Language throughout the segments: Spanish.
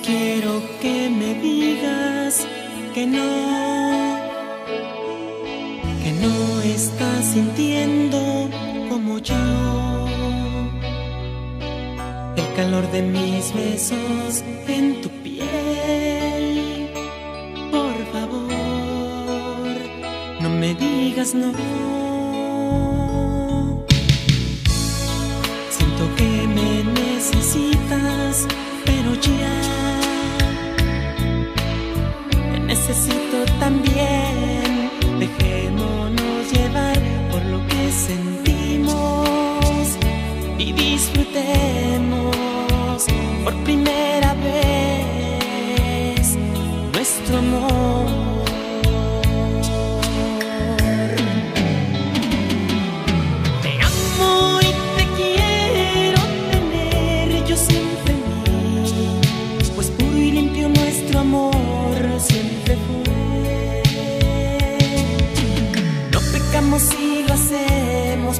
quiero que me digas que no, que no estás sintiendo como yo. El calor de mis besos en tu piel. Por favor, no me digas no. Siento que me necesitas, pero ya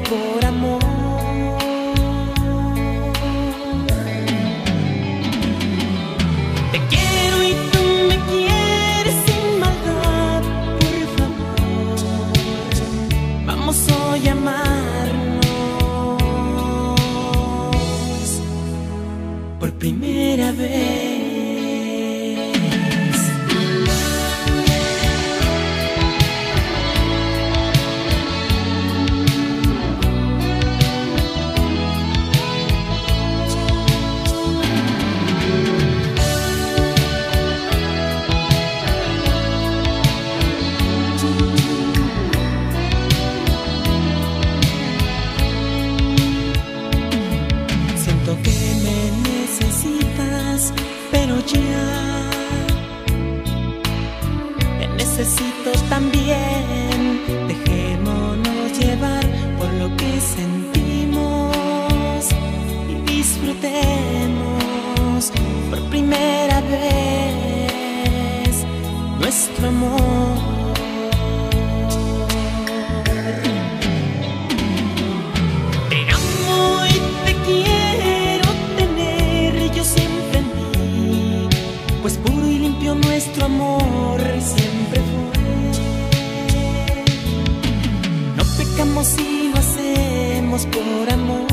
por amor. Te quiero y tú me quieres sin maldad, por favor. Vamos a amarnos por primera vez. Necesito también. Dejémonos llevar por lo que sentimos y disfrutemos por primera vez nuestro amor. Te quiero tener yo siempre en mí, pues limpio nuestro amor siempre fue. No pecamos si lo hacemos por amor.